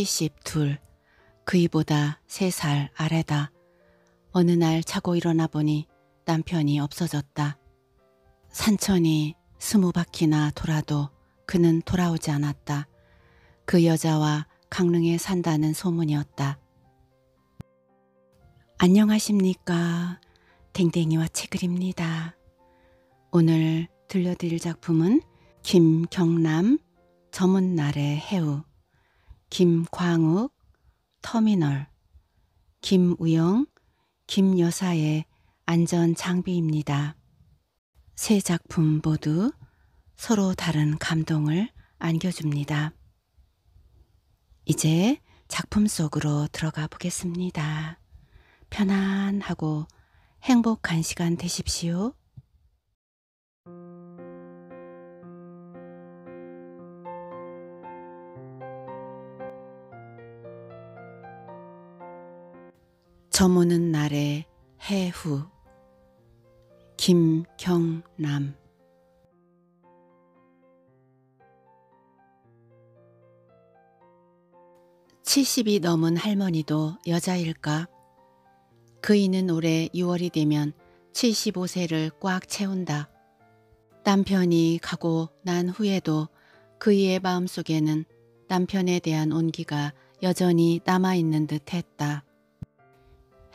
남편은 올해 72, 그이보다 3살 아래다. 어느 날 자고 일어나 보니 남편이 없어졌다. 산천이 스무 바퀴나 돌아도 그는 돌아오지 않았다. 그 여자와 강릉에 산다는 소문이었다. 안녕하십니까. 댕댕이와 채글입니다. 오늘 들려드릴 작품은 김경남 저문날의 해우, 김광욱, 터미널, 김우영, 김여사의 안전 장비입니다. 세 작품 모두 서로 다른 감동을 안겨줍니다. 이제 작품 속으로 들어가 보겠습니다. 편안하고 행복한 시간 되십시오. 저무는 날의 해후 김경남 70이 넘은 할머니도 여자일까? 그이는 올해 6월이 되면 75세를 꽉 채운다. 남편이 가고 난 후에도 그이의 마음속에는 남편에 대한 온기가 여전히 남아있는 듯 했다.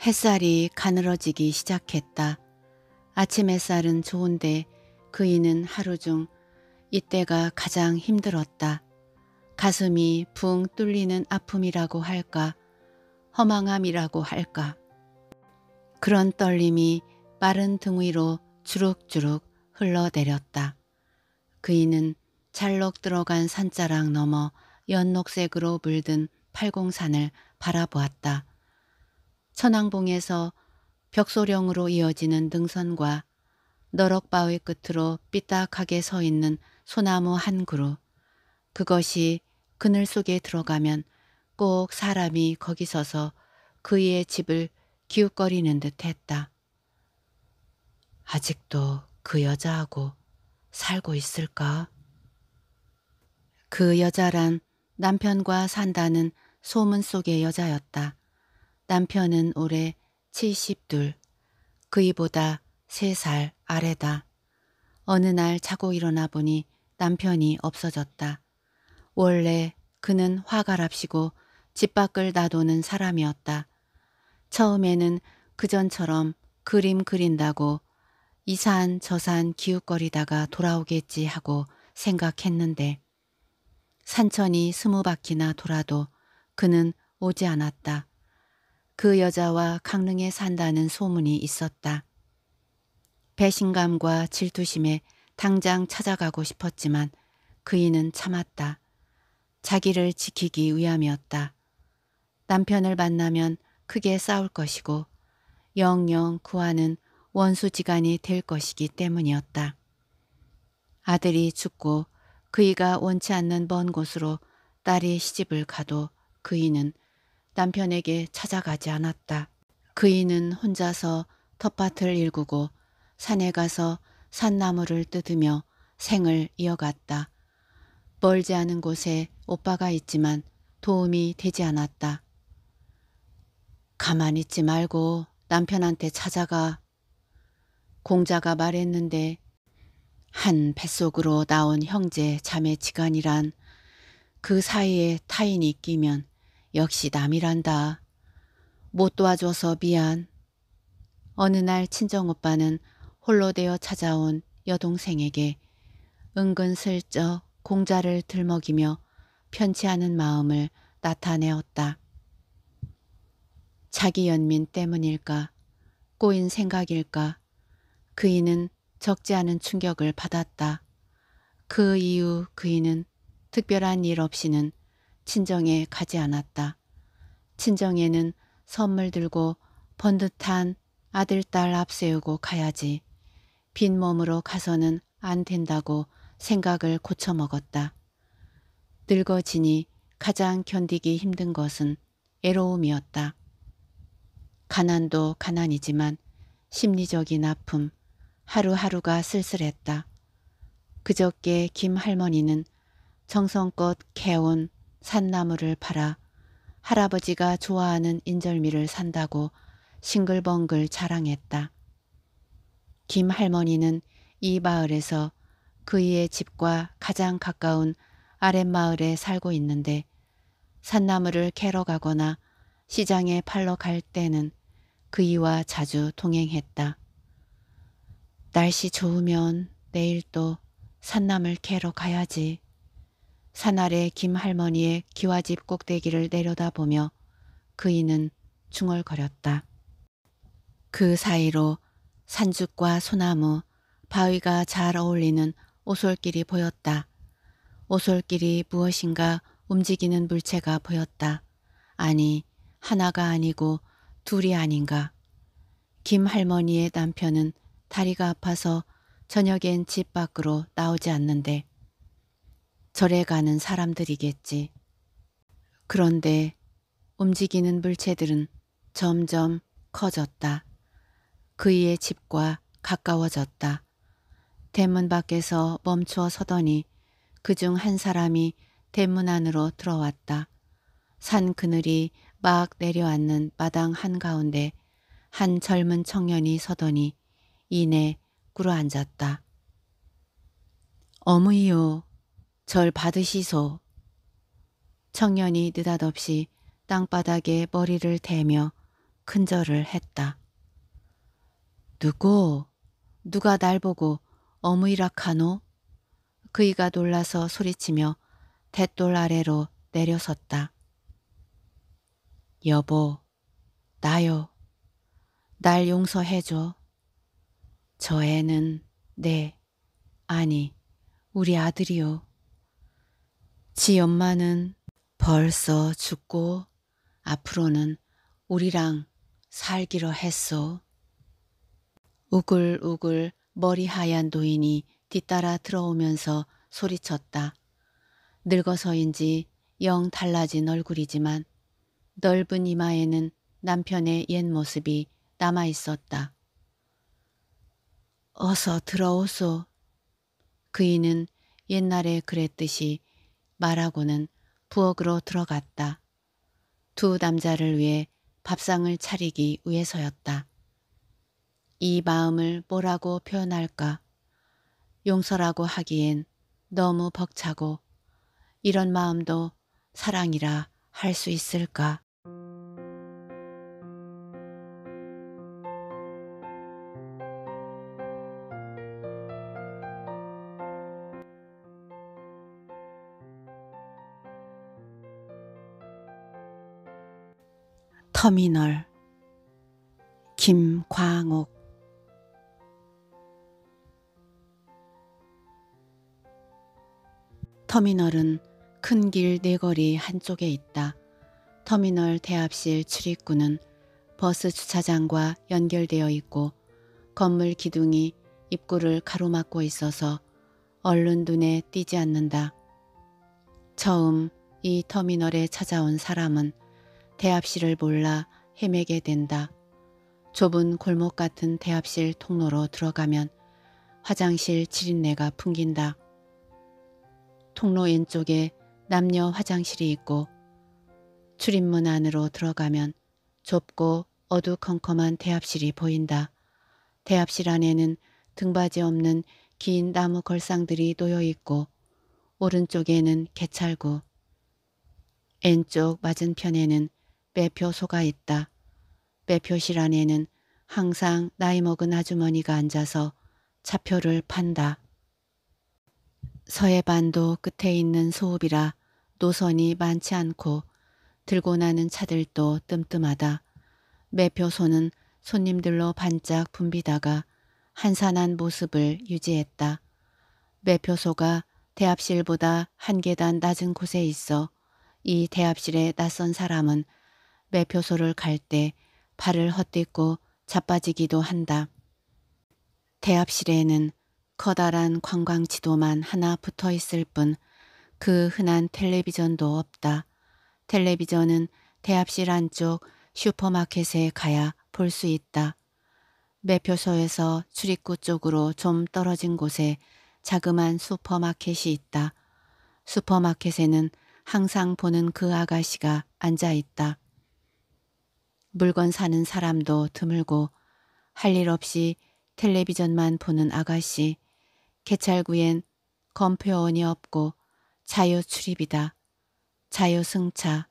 햇살이 가늘어지기 시작했다. 아침 햇살은 좋은데 그이는 하루 중 이때가 가장 힘들었다. 가슴이 붕 뚫리는 아픔이라고 할까, 허망함이라고 할까. 그런 떨림이 빠른 등 위로 주룩주룩 흘러내렸다. 그이는 잘록 들어간 산자락 넘어 연녹색으로 물든 팔공산을 바라보았다. 천왕봉에서 벽소령으로 이어지는 능선과 너럭바위 끝으로 삐딱하게 서 있는 소나무 한 그루. 그것이 그늘 속에 들어가면 꼭 사람이 거기 서서 그의 집을 기웃거리는 듯 했다. 아직도 그 여자하고 살고 있을까? 그 여자란 남편과 산다는 소문 속의 여자였다. 남편은 올해 72, 그이보다 3살 아래다. 어느 날 자고 일어나 보니 남편이 없어졌다. 원래 그는 화가랍시고 집 밖을 나도는 사람이었다. 처음에는 그전처럼 그림 그린다고 이산 저산 기웃거리다가 돌아오겠지 하고 생각했는데 산천이 스무 바퀴나 돌아도 그는 오지 않았다. 그 여자와 강릉에 산다는 소문이 있었다. 배신감과 질투심에 당장 찾아가고 싶었지만 그이는 참았다. 자기를 지키기 위함이었다. 남편을 만나면 크게 싸울 것이고 영영 그와는 원수지간이 될 것이기 때문이었다. 아들이 죽고 그이가 원치 않는 먼 곳으로 딸이 시집을 가도 그이는 남편에게 찾아가지 않았다. 그이는 혼자서 텃밭을 일구고 산에 가서 산나무를 뜯으며 생을 이어갔다. 멀지 않은 곳에 오빠가 있지만 도움이 되지 않았다. 가만히 있지 말고 남편한테 찾아가. 공자가 말했는데 한 뱃속으로 나온 형제 자매 지간이란 그 사이에 타인이 끼면 역시 남이란다. 못 도와줘서 미안. 어느 날 친정오빠는 홀로 되어 찾아온 여동생에게 은근슬쩍 공자를 들먹이며 편치 않은 마음을 나타내었다. 자기 연민 때문일까 꼬인 생각일까 그이는 적지 않은 충격을 받았다. 그 이후 그이는 특별한 일 없이는 친정에 가지 않았다. 친정에는 선물 들고 번듯한 아들, 딸 앞세우고 가야지. 빈 몸으로 가서는 안 된다고 생각을 고쳐먹었다. 늙어지니 가장 견디기 힘든 것은 애로움이었다. 가난도 가난이지만 심리적인 아픔, 하루하루가 쓸쓸했다. 그저께 김 할머니는 정성껏 캐온 산나물을 팔아 할아버지가 좋아하는 인절미를 산다고 싱글벙글 자랑했다. 김 할머니는 이 마을에서 그이의 집과 가장 가까운 아랫마을에 살고 있는데 산나물을 캐러 가거나 시장에 팔러 갈 때는 그이와 자주 동행했다. 날씨 좋으면 내일 또 산나물 캐러 가야지. 산 아래 김 할머니의 기와집 꼭대기를 내려다보며 그이는 중얼거렸다. 그 사이로 산죽과 소나무, 바위가 잘 어울리는 오솔길이 보였다. 오솔길이 무엇인가 움직이는 물체가 보였다. 아니, 하나가 아니고 둘이 아닌가. 김 할머니의 남편은 다리가 아파서 저녁엔 집 밖으로 나오지 않는데 절에 가는 사람들이겠지. 그런데 움직이는 물체들은 점점 커졌다. 그이의 집과 가까워졌다. 대문 밖에서 멈추어 서더니 그 중 한 사람이 대문 안으로 들어왔다. 산 그늘이 막 내려앉는 마당 한가운데 한 젊은 청년이 서더니 이내 꿇어앉았다. 어무이요, 절 받으시소. 청년이 느닷없이 땅바닥에 머리를 대며 큰절을 했다. 누구? 누가 날 보고 어무이라 카노? 그이가 놀라서 소리치며 대돌 아래로 내려섰다. 여보, 나요. 날 용서해줘. 저 애는 네, 아니, 우리 아들이요. 지 엄마는 벌써 죽고 앞으로는 우리랑 살기로 했소. 우글우글 머리 하얀 노인이 뒤따라 들어오면서 소리쳤다. 늙어서인지 영 달라진 얼굴이지만 넓은 이마에는 남편의 옛 모습이 남아 있었다. 어서 들어오소. 그이는 옛날에 그랬듯이 말하고는 부엌으로 들어갔다. 두 남자를 위해 밥상을 차리기 위해서였다. 이 마음을 뭐라고 표현할까? 용서라고 하기엔 너무 벅차고 이런 마음도 사랑이라 할 수 있을까? 터미널 김광옥 터미널은 큰 길 네거리 한쪽에 있다. 터미널 대합실 출입구는 버스 주차장과 연결되어 있고 건물 기둥이 입구를 가로막고 있어서 얼른 눈에 띄지 않는다. 처음 이 터미널에 찾아온 사람은 대합실을 몰라 헤매게 된다. 좁은 골목 같은 대합실 통로로 들어가면 화장실 지린내가 풍긴다. 통로 왼쪽에 남녀 화장실이 있고 출입문 안으로 들어가면 좁고 어두컴컴한 대합실이 보인다. 대합실 안에는 등받이 없는 긴 나무 걸상들이 놓여 있고 오른쪽에는 개찰구, 왼쪽 맞은편에는 매표소가 있다. 매표실 안에는 항상 나이 먹은 아주머니가 앉아서 차표를 판다. 서해반도 끝에 있는 소읍이라 노선이 많지 않고 들고 나는 차들도 뜸뜸하다. 매표소는 손님들로 반짝 붐비다가 한산한 모습을 유지했다. 매표소가 대합실보다 한 계단 낮은 곳에 있어 이 대합실에 낯선 사람은 매표소를 갈 때 발을 헛딛고 자빠지기도 한다. 대합실에는 커다란 관광지도만 하나 붙어 있을 뿐 그 흔한 텔레비전도 없다. 텔레비전은 대합실 안쪽 슈퍼마켓에 가야 볼 수 있다. 매표소에서 출입구 쪽으로 좀 떨어진 곳에 자그만 슈퍼마켓이 있다. 슈퍼마켓에는 항상 보는 그 아가씨가 앉아 있다. 물건 사는 사람도 드물고 할 일 없이 텔레비전만 보는 아가씨. 개찰구엔 검표원이 없고 자유 출입이다. 자유 승차.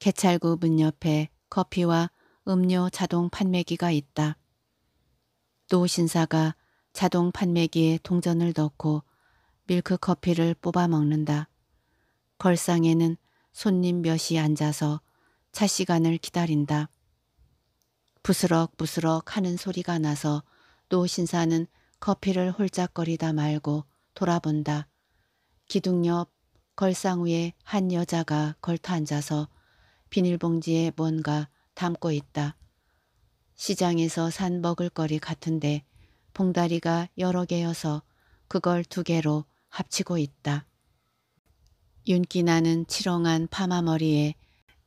개찰구 문 옆에 커피와 음료 자동 판매기가 있다. 노 신사가 자동 판매기에 동전을 넣고 밀크 커피를 뽑아 먹는다. 걸상에는 손님 몇이 앉아서 차 시간을 기다린다. 부스럭부스럭 하는 소리가 나서 노 신사는 커피를 홀짝거리다 말고 돌아본다. 기둥 옆 걸상 위에 한 여자가 걸터 앉아서 비닐봉지에 뭔가 담고 있다. 시장에서 산 먹을거리 같은데 봉다리가 여러 개여서 그걸 두 개로 합치고 있다. 윤기 나는 치렁한 파마머리에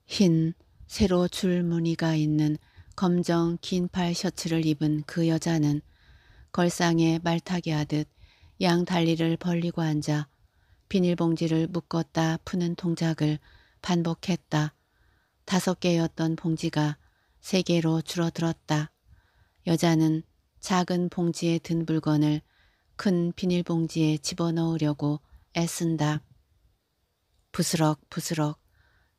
흰 세로 줄 무늬가 있는 검정 긴 팔 셔츠를 입은 그 여자는 걸상에 말타기 하듯 양 다리를 벌리고 앉아 비닐봉지를 묶었다 푸는 동작을 반복했다. 다섯 개였던 봉지가 세 개로 줄어들었다. 여자는 작은 봉지에 든 물건을 큰 비닐봉지에 집어넣으려고 애쓴다. 부스럭 부스럭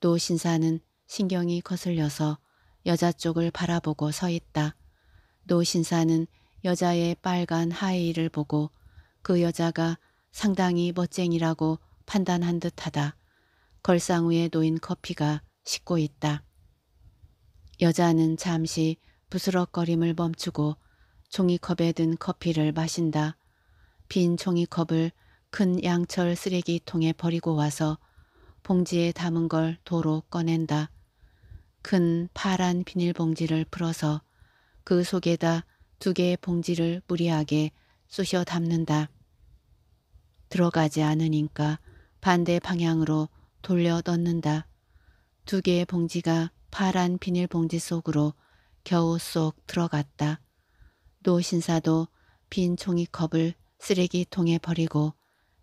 노 신사는 신경이 거슬려서 여자 쪽을 바라보고 서 있다. 노 신사는 여자의 빨간 하이힐을 보고 그 여자가 상당히 멋쟁이라고 판단한 듯하다. 걸상 위에 놓인 커피가 식고 있다. 여자는 잠시 부스럭거림을 멈추고 종이컵에 든 커피를 마신다. 빈 종이컵을 큰 양철 쓰레기통에 버리고 와서 봉지에 담은 걸 도로 꺼낸다. 큰 파란 비닐봉지를 풀어서 그 속에다 두 개의 봉지를 무리하게 쑤셔 담는다. 들어가지 않으니까 반대 방향으로 돌려 넣는다. 두 개의 봉지가 파란 비닐봉지 속으로 겨우 쏙 들어갔다. 노 신사도 빈 종이컵을 쓰레기통에 버리고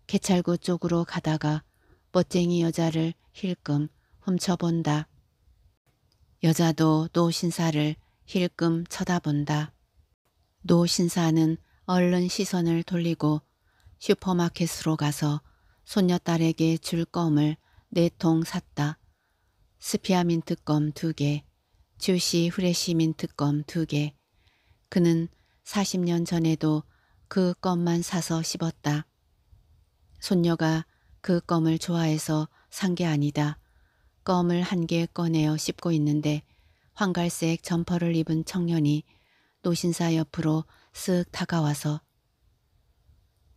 개찰구 쪽으로 가다가 멋쟁이 여자를 힐끔 훔쳐본다. 여자도 노 신사를 힐끔 쳐다본다. 노 신사는 얼른 시선을 돌리고 슈퍼마켓으로 가서 손녀딸에게 줄 껌을 네 통 샀다. 스피아민트 껌 두 개, 주시 후레시 민트 껌 두 개. 그는 40년 전에도 그 껌만 사서 씹었다. 손녀가 그 껌을 좋아해서 산 게 아니다. 껌을 한 개 꺼내어 씹고 있는데 황갈색 점퍼를 입은 청년이 노신사 옆으로 쓱 다가와서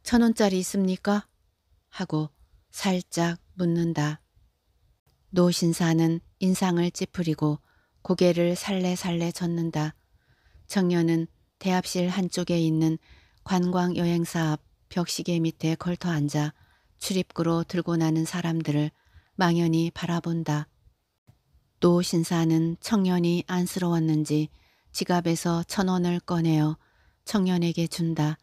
천 원짜리 있습니까? 하고 살짝 묻는다. 노신사는 인상을 찌푸리고 고개를 살래살래 젓는다. 청년은 대합실 한쪽에 있는 관광여행사 앞 벽시계 밑에 걸터 앉아 출입구로 들고 나는 사람들을 망연히 바라본다. 노 신사는 청년이 안쓰러웠는지 지갑에서 천 원을 꺼내어 청년에게 준다.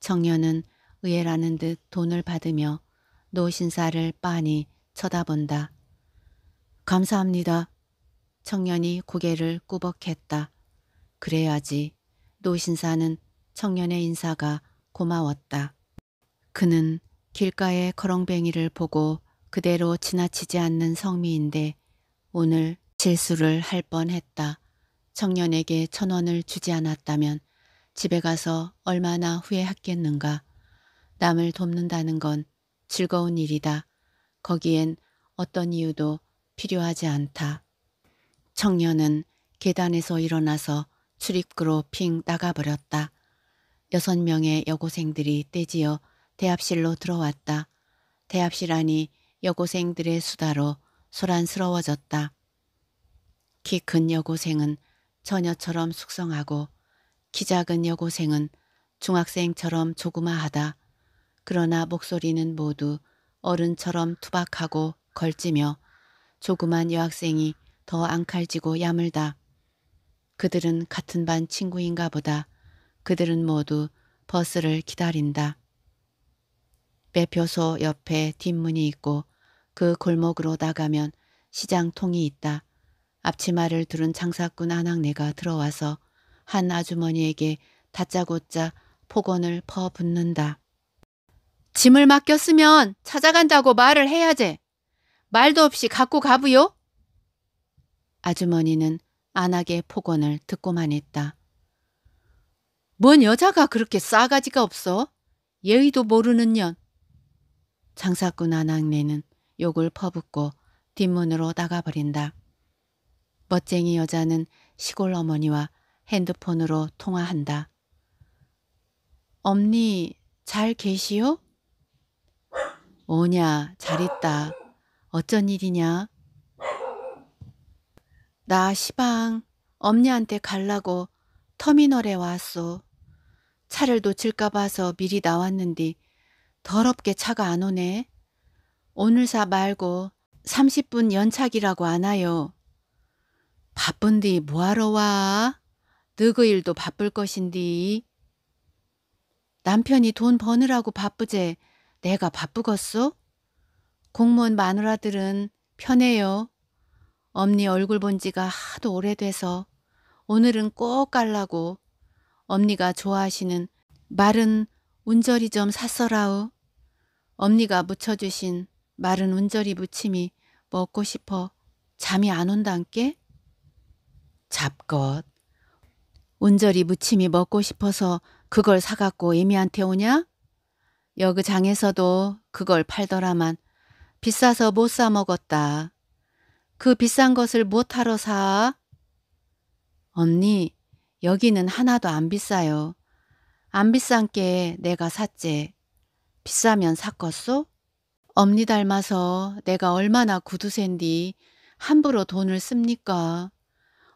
청년은 의외라는 듯 돈을 받으며 노 신사를 빤히 쳐다본다. 감사합니다. 청년이 고개를 꾸벅했다. 그래야지. 노 신사는 청년의 인사가 고마웠다. 그는 길가의 거렁뱅이를 보고 그대로 지나치지 않는 성미인데 오늘 실수를 할 뻔했다. 청년에게 천 원을 주지 않았다면 집에 가서 얼마나 후회했겠는가. 남을 돕는다는 건 즐거운 일이다. 거기엔 어떤 이유도 필요하지 않다. 청년은 계단에서 일어나서 출입구로 핑 나가버렸다. 여섯 명의 여고생들이 떼지어 대합실로 들어왔다. 대합실 안이 여고생들의 수다로 소란스러워졌다. 키 큰 여고생은 처녀처럼 숙성하고 키 작은 여고생은 중학생처럼 조그마하다. 그러나 목소리는 모두 어른처럼 투박하고 걸지며 조그만 여학생이 더 앙칼지고 야물다. 그들은 같은 반 친구인가 보다. 그들은 모두 버스를 기다린다. 매표소 옆에 뒷문이 있고 그 골목으로 나가면 시장통이 있다. 앞치마를 두른 장사꾼 아낙네가 들어와서 한 아주머니에게 다짜고짜 폭언을 퍼붓는다. 짐을 맡겼으면 찾아간다고 말을 해야지. 말도 없이 갖고 가부요? 아주머니는 안하게 폭언을 듣고만 했다. 뭔 여자가 그렇게 싸가지가 없어? 예의도 모르는 년. 장사꾼 아낙네는 욕을 퍼붓고 뒷문으로 나가버린다. 멋쟁이 여자는 시골 어머니와 핸드폰으로 통화한다. 엄니 잘 계시오? 오냐 잘 있다. 어쩐 일이냐? 나 시방 엄니한테 갈라고 터미널에 왔소. 차를 놓칠까 봐서 미리 나왔는디 더럽게 차가 안 오네. 오늘사 말고 30분 연착이라고 안 와요. 바쁜디 뭐하러 와? 너그 일도 바쁠 것인디. 남편이 돈 버느라고 바쁘제 내가 바쁘겠소? 공무원 마누라들은 편해요. 엄니 얼굴 본 지가 하도 오래돼서 오늘은 꼭 갈라고 엄니가 좋아하시는 마른 운절이 좀 샀어라우. 엄니가 묻혀주신 마른 운절이 무침이 먹고 싶어 잠이 안 온단께? 잡것. 운절이 무침이 먹고 싶어서 그걸 사갖고 애미한테 오냐? 여그 장에서도 그걸 팔더라만 비싸서 못 사 먹었다. 그 비싼 것을 못하러 사? 언니, 여기는 하나도 안 비싸요. 안 비싼 게 내가 샀지. 비싸면 샀겠소? 엄니 닮아서 내가 얼마나 구두샌디 함부로 돈을 씁니까?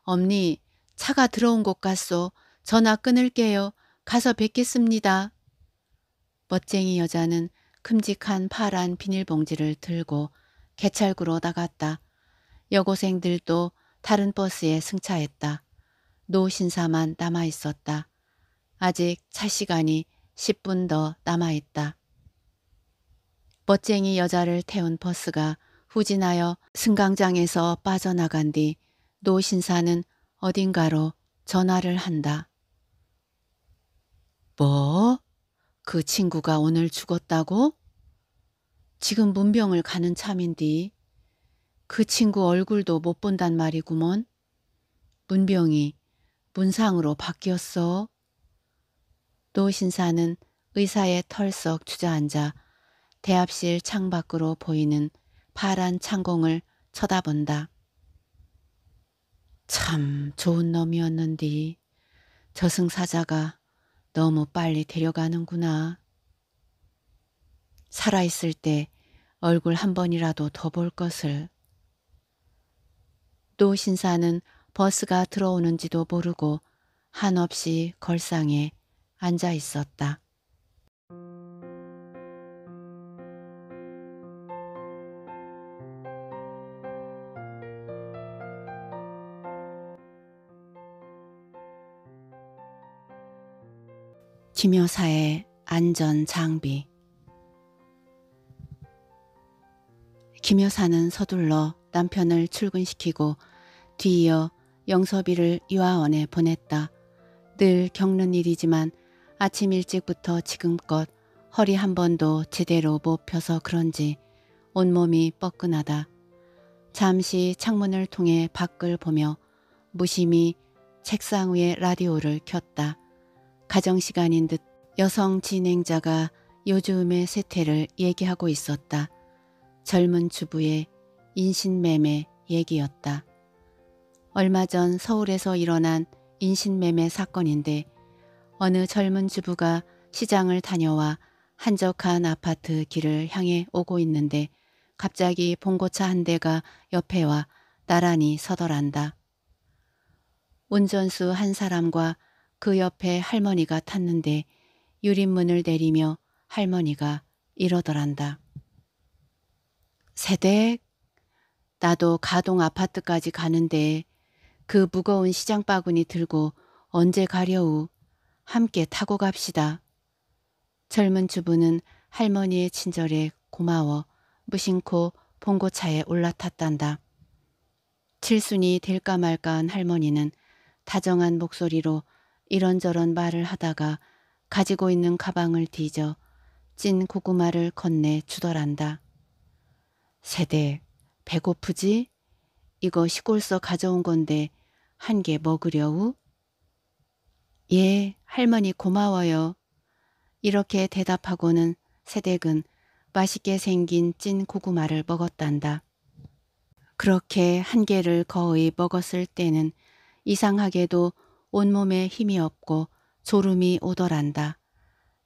엄니, 차가 들어온 곳 같소. 전화 끊을게요. 가서 뵙겠습니다. 멋쟁이 여자는 큼직한 파란 비닐봉지를 들고 개찰구로 나갔다. 여고생들도 다른 버스에 승차했다. 노 신사만 남아있었다. 아직 차 시간이 10분 더 남아있다. 멋쟁이 여자를 태운 버스가 후진하여 승강장에서 빠져나간 뒤 노 신사는 어딘가로 전화를 한다. 뭐? 그 친구가 오늘 죽었다고? 지금 문병을 가는 참인디 그 친구 얼굴도 못 본단 말이구먼. 문병이 문상으로 바뀌었어. 노 신사는 의사의 털썩 주저앉아 대합실 창밖으로 보이는 파란 창공을 쳐다본다. 참 좋은 놈이었는디 저승사자가 너무 빨리 데려가는구나. 살아있을 때 얼굴 한 번이라도 더 볼 것을. 또 신사는 버스가 들어오는지도 모르고 한없이 걸상에 앉아 있었다. 김여사의 안전 장비 김여사는 서둘러 남편을 출근시키고 뒤이어 영섭이를 유아원에 보냈다. 늘 겪는 일이지만 아침 일찍부터 지금껏 허리 한 번도 제대로 못 펴서 그런지 온몸이 뻐근하다. 잠시 창문을 통해 밖을 보며 무심히 책상 위에 라디오를 켰다. 가정시간인 듯 여성 진행자가 요즘의 세태를 얘기하고 있었다. 젊은 주부의 인신매매 얘기였다. 얼마 전 서울에서 일어난 인신매매 사건인데 어느 젊은 주부가 시장을 다녀와 한적한 아파트 길을 향해 오고 있는데 갑자기 봉고차 한 대가 옆에 와 나란히 서더란다. 운전수 한 사람과 그 옆에 할머니가 탔는데 유림문을 내리며 할머니가 이러더란다. 세댁, 나도 가동 아파트까지 가는데 그 무거운 시장 바구니 들고 언제 가려우 함께 타고 갑시다. 젊은 주부는 할머니의 친절에 고마워 무심코 봉고차에 올라탔단다. 칠순이 될까 말까한 할머니는 다정한 목소리로 이런저런 말을 하다가 가지고 있는 가방을 뒤져 찐 고구마를 건네 주더란다. 세대 배고프지? 이거 시골서 가져온 건데 한 개 먹으려우? 예, 할머니 고마워요. 이렇게 대답하고는 세댁은 맛있게 생긴 찐 고구마를 먹었단다. 그렇게 한 개를 거의 먹었을 때는 이상하게도 온몸에 힘이 없고 졸음이 오더란다.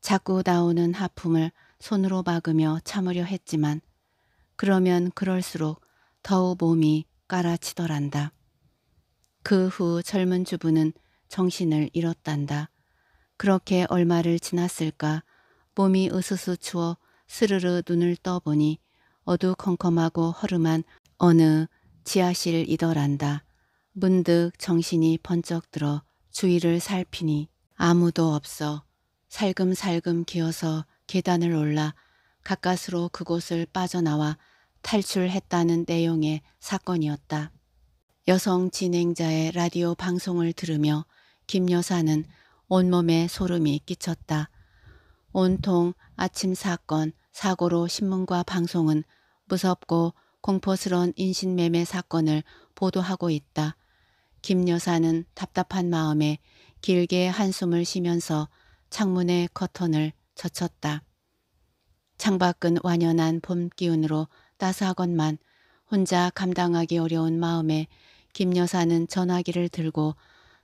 자꾸 나오는 하품을 손으로 막으며 참으려 했지만 그러면 그럴수록 더욱 몸이 깔아치더란다. 그 후 젊은 주부는 정신을 잃었단다. 그렇게 얼마를 지났을까 몸이 으스스 추워 스르르 눈을 떠보니 어두컴컴하고 허름한 어느 지하실이더란다. 문득 정신이 번쩍 들어 주위를 살피니 아무도 없어 살금살금 기어서 계단을 올라 가까스로 그곳을 빠져나와 탈출했다는 내용의 사건이었다. 여성 진행자의 라디오 방송을 들으며 김 여사는 온몸에 소름이 끼쳤다. 온통 아침 사건, 사고로 신문과 방송은 무섭고 공포스러운 인신매매 사건을 보도하고 있다. 김 여사는 답답한 마음에 길게 한숨을 쉬면서 창문의 커튼을 젖혔다. 창밖은 완연한 봄 기운으로 따스하건만 혼자 감당하기 어려운 마음에 김 여사는 전화기를 들고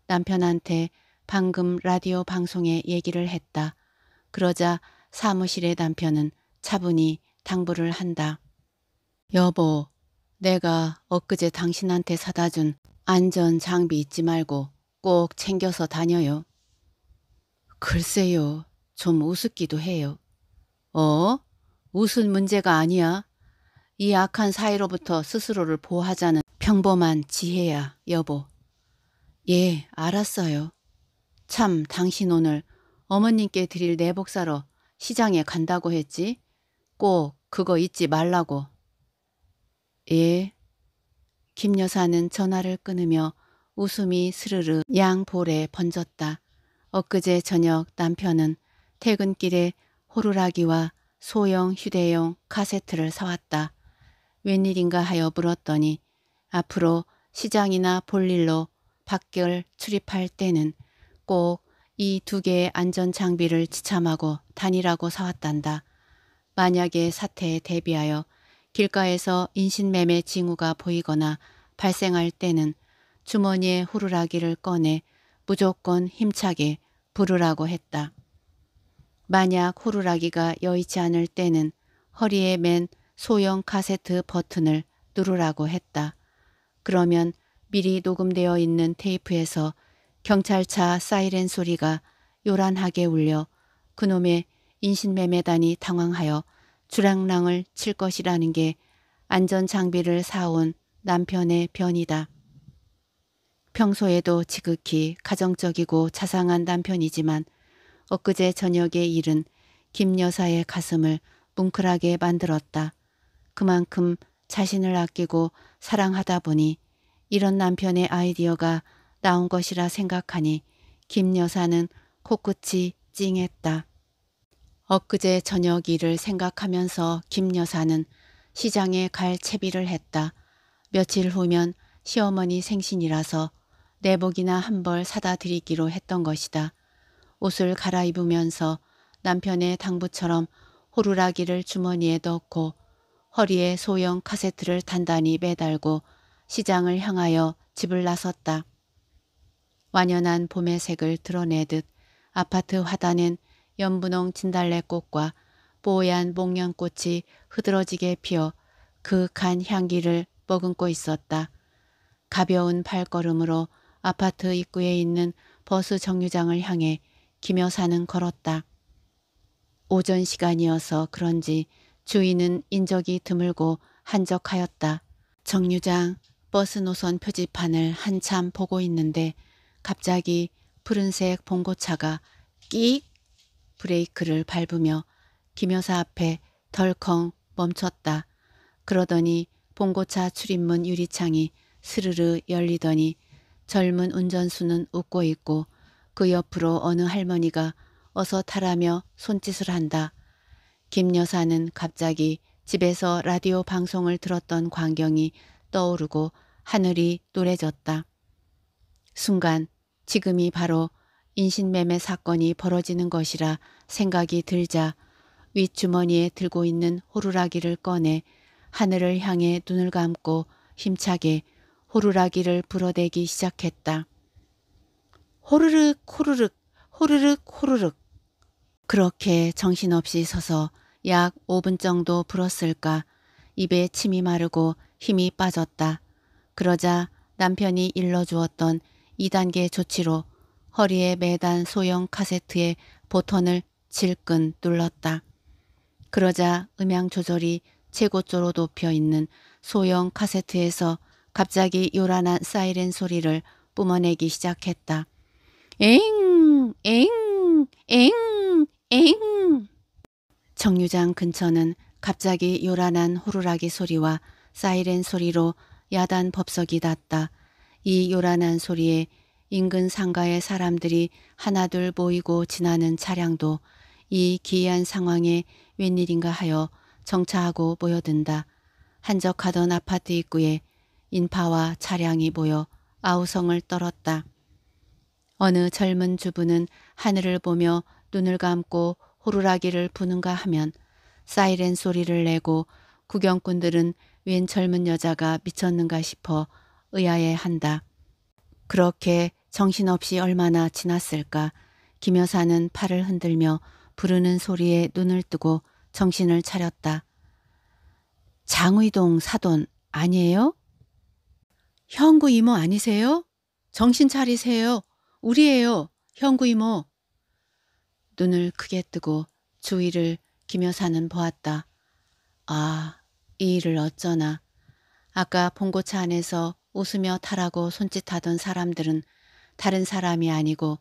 남편한테 방금 라디오 방송에 얘기를 했다. 그러자 사무실의 남편은 차분히 당부를 한다. 여보, 내가 엊그제 당신한테 사다 준 안전 장비 잊지 말고 꼭 챙겨서 다녀요. 글쎄요, 좀 우습기도 해요. 어? 웃을 문제가 아니야. 이 악한 사이로부터 스스로를 보호하자는 평범한 지혜야, 여보. 예, 알았어요. 참, 당신 오늘 어머님께 드릴 내복 사러 시장에 간다고 했지? 꼭 그거 잊지 말라고. 예. 김 여사는 전화를 끊으며 웃음이 스르르 양 볼에 번졌다. 엊그제 저녁 남편은 퇴근길에 호루라기와 소형 휴대용 카세트를 사왔다. 웬일인가 하여 물었더니 앞으로 시장이나 볼일로 밖을 출입할 때는 꼭 이 두 개의 안전장비를 지참하고 다니라고 사왔단다. 만약에 사태에 대비하여 길가에서 인신매매 징후가 보이거나 발생할 때는 주머니에 후루라기를 꺼내 무조건 힘차게 부르라고 했다. 만약 호루라기가 여의치 않을 때는 허리에 맨 소형 카세트 버튼을 누르라고 했다. 그러면 미리 녹음되어 있는 테이프에서 경찰차 사이렌 소리가 요란하게 울려 그놈의 인신매매단이 당황하여 주랑랑을 칠 것이라는 게 안전장비를 사온 남편의 변이다. 평소에도 지극히 가정적이고 자상한 남편이지만 엊그제 저녁의 일은 김 여사의 가슴을 뭉클하게 만들었다. 그만큼 자신을 아끼고 사랑하다 보니 이런 남편의 아이디어가 나온 것이라 생각하니 김 여사는 코끝이 찡했다. 엊그제 저녁 일을 생각하면서 김 여사는 시장에 갈 채비를 했다. 며칠 후면 시어머니 생신이라서 내복이나 한 벌 사다 드리기로 했던 것이다. 옷을 갈아입으면서 남편의 당부처럼 호루라기를 주머니에 넣고 허리에 소형 카세트를 단단히 매달고 시장을 향하여 집을 나섰다. 완연한 봄의 색을 드러내듯 아파트 화단엔 연분홍 진달래꽃과 뽀얀 목련꽃이 흐드러지게 피어 그간 향기를 머금고 있었다. 가벼운 발걸음으로 아파트 입구에 있는 버스 정류장을 향해 김 여사는 걸었다. 오전 시간이어서 그런지 주인은 인적이 드물고 한적하였다. 정류장 버스 노선 표지판을 한참 보고 있는데 갑자기 푸른색 봉고차가 끼익 브레이크를 밟으며 김여사 앞에 덜컹 멈췄다. 그러더니 봉고차 출입문 유리창이 스르르 열리더니 젊은 운전수는 웃고 있고 그 옆으로 어느 할머니가 어서 타라며 손짓을 한다. 김 여사는 갑자기 집에서 라디오 방송을 들었던 광경이 떠오르고 하늘이 노래졌다. 순간 지금이 바로 인신매매 사건이 벌어지는 것이라 생각이 들자 윗주머니에 들고 있는 호루라기를 꺼내 하늘을 향해 눈을 감고 힘차게 호루라기를 불어대기 시작했다. 호르륵 호르륵 호르륵 호르륵 그렇게 정신없이 서서 약 5분 정도 불었을까 입에 침이 마르고 힘이 빠졌다. 그러자 남편이 일러주었던 2단계 조치로 허리에 매단 소형 카세트의 보턴을 질끈 눌렀다. 그러자 음향 조절이 최고조로 높여 있는 소형 카세트에서 갑자기 요란한 사이렌 소리를 뿜어내기 시작했다. 엥, 엥, 엥, 엥. 정류장 근처는 갑자기 요란한 호루라기 소리와 사이렌 소리로 야단 법석이 닿다. 이 요란한 소리에 인근 상가의 사람들이 하나둘 모이고 지나는 차량도 이 기이한 상황에 웬일인가 하여 정차하고 모여든다. 한적하던 아파트 입구에 인파와 차량이 모여 아우성을 떨었다. 어느 젊은 주부는 하늘을 보며 눈을 감고 호루라기를 부는가 하면 사이렌 소리를 내고 구경꾼들은 웬 젊은 여자가 미쳤는가 싶어 의아해한다. 그렇게 정신없이 얼마나 지났을까 김 여사는 팔을 흔들며 부르는 소리에 눈을 뜨고 정신을 차렸다. 장의동 사돈 아니에요? 형구 이모 아니세요? 정신 차리세요. 우리예요. 형구 이모. 눈을 크게 뜨고 주위를 김 여사는 보았다. 아, 이 일을 어쩌나. 아까 봉고차 안에서 웃으며 타라고 손짓하던 사람들은 다른 사람이 아니고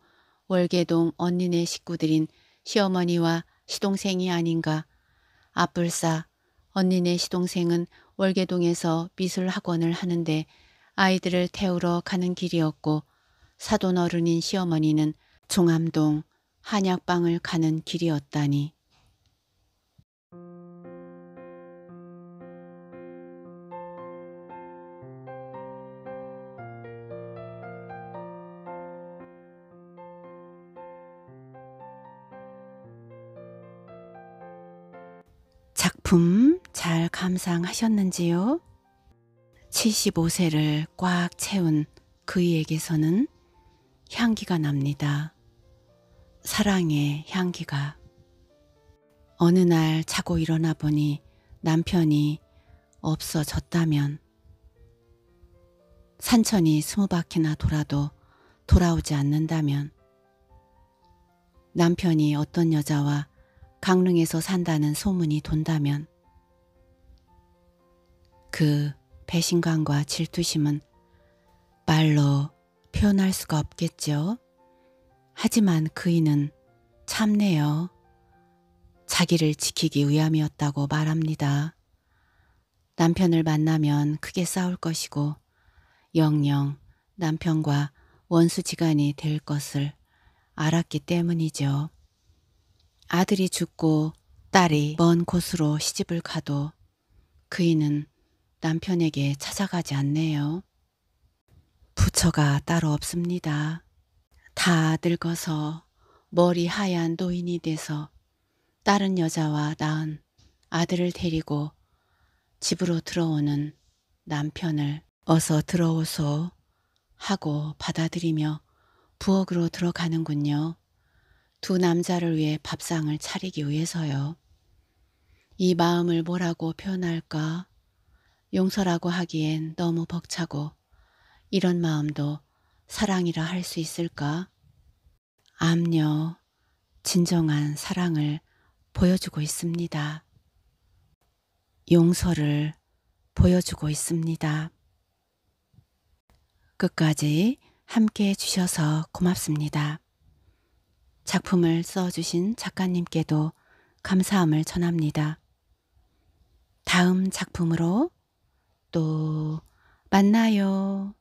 월계동 언니네 식구들인 시어머니와 시동생이 아닌가. 아뿔싸 언니네 시동생은 월계동에서 미술학원을 하는데 아이들을 태우러 가는 길이었고 사돈 어른인 시어머니는 종암동 한약방을 가는 길이었다니. 작품 잘 감상하셨는지요? 75세를 꽉 채운 그이에게서는 향기가 납니다. 사랑의 향기가. 어느 날 자고 일어나 보니 남편이 없어졌다면 산천이 스무 바퀴나 돌아도 돌아오지 않는다면 남편이 어떤 여자와 강릉에서 산다는 소문이 돈다면 그 배신감과 질투심은 말로 표현할 수가 없겠죠. 하지만 그이는 참네요. 자기를 지키기 위함이었다고 말합니다. 남편을 만나면 크게 싸울 것이고 영영 남편과 원수지간이 될 것을 알았기 때문이죠. 아들이 죽고 딸이 먼 곳으로 시집을 가도 그이는 남편에게 찾아가지 않네요. 부처가 따로 없습니다. 다 늙어서 머리 하얀 노인이 돼서 다른 여자와 낳은 아들을 데리고 집으로 들어오는 남편을 어서 들어오소 하고 받아들이며 부엌으로 들어가는군요. 두 남자를 위해 밥상을 차리기 위해서요. 이 마음을 뭐라고 표현할까? 용서라고 하기엔 너무 벅차고 이런 마음도 사랑이라 할 수 있을까? 암요, 진정한 사랑을 보여주고 있습니다. 용서를 보여주고 있습니다. 끝까지 함께 해주셔서 고맙습니다. 작품을 써주신 작가님께도 감사함을 전합니다. 다음 작품으로 또 만나요.